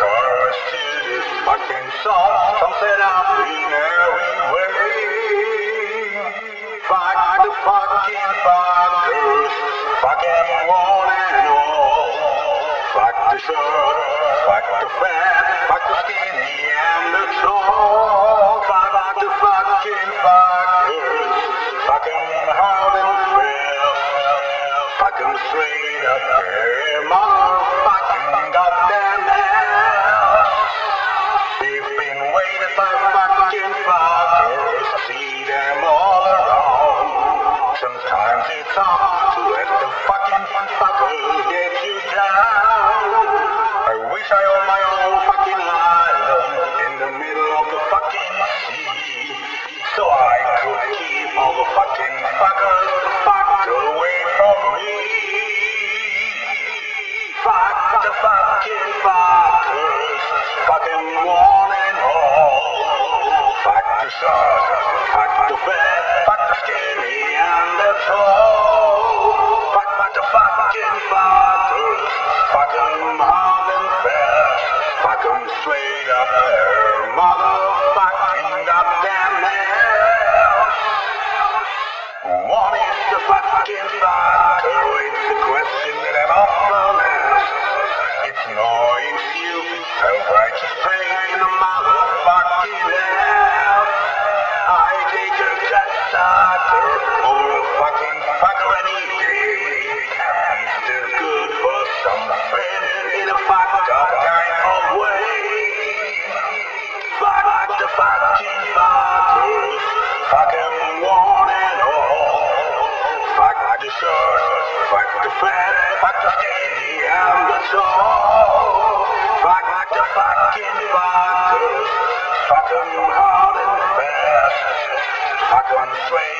Chorus to fucking song, some said I'm every way. Fuck the fucking fuckers, fuck everyone and all. Fuck the short, fuck the fat, fuck the skinny and the tall. Fuck the fucking fuckers, fuck hard and fast. Fuck straight up there, see them all around. Sometimes it's hard to let the fucking fuckers get you down. I wish I owned my own fucking island in the middle of the fucking sea. So I could keep all the fucking fuckers the fuck away from me. Fuck the fucking fuckers, fucking one and all. Fuck the short, fuck the fat, fuck the skinny and the tall. Fuck, fuck the fucking fuckers, fuck 'em hard and fast. Fuck 'em straight up there, motherfucking goddamn ass. What is the fucking fucker? It's a question that I'm often asked. It's annoying, stupid, self-righteous pain in the motherfucking ass. I take a cat sucker over a fucking fucker any day. He's still good for something in a fucked up kind of way. Fuck the fucking fuckers. Fuck 'em one and all. Fuck the short, fuck the fat, fuck the skinny and the tall. Fuck the fucking fuckers. Fuck 'em hard and fast. Fuck 'em straight